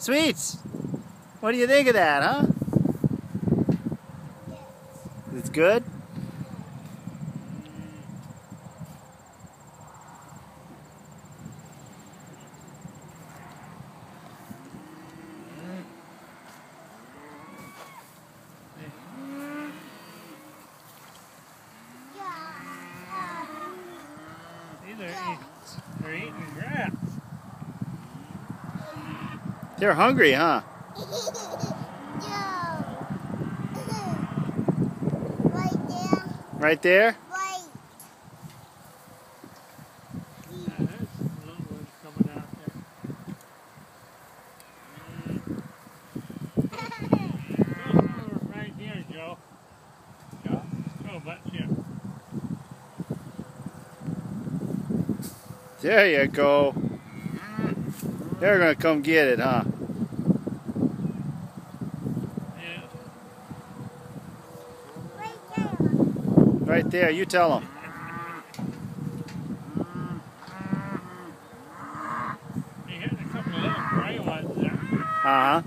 Sweets, what do you think of that, huh? It's good? They're eating, they're eating grass. They're hungry, huh? right there. Right there? Right. Yeah, there's little ones coming out there. Joe. Joe? But. There you go. They're gonna come get it, huh? Yeah. Right there. Right there, you tell them. He hit a couple of little gray ones there. Uh-huh.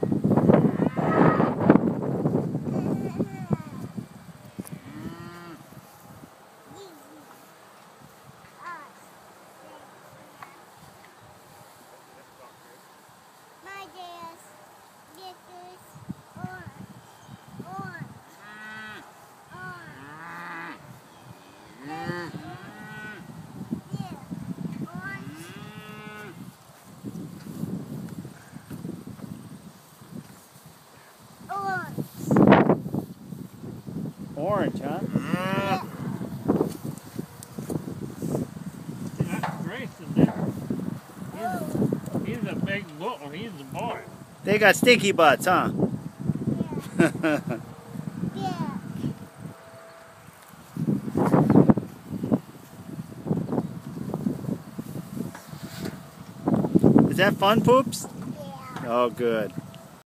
My dad's get this orange. Orange. Orange. Yeah, orange. Orange. Orange, huh? See, that's Grayson there. He's, he's a big bull. He's the boy. They got stinky butts, huh? Yeah. Yeah. Is that fun, Poops? Yeah. Oh, good.